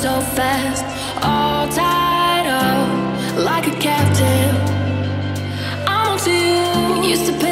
so fast All tied up like a captive. I'm on to you Used to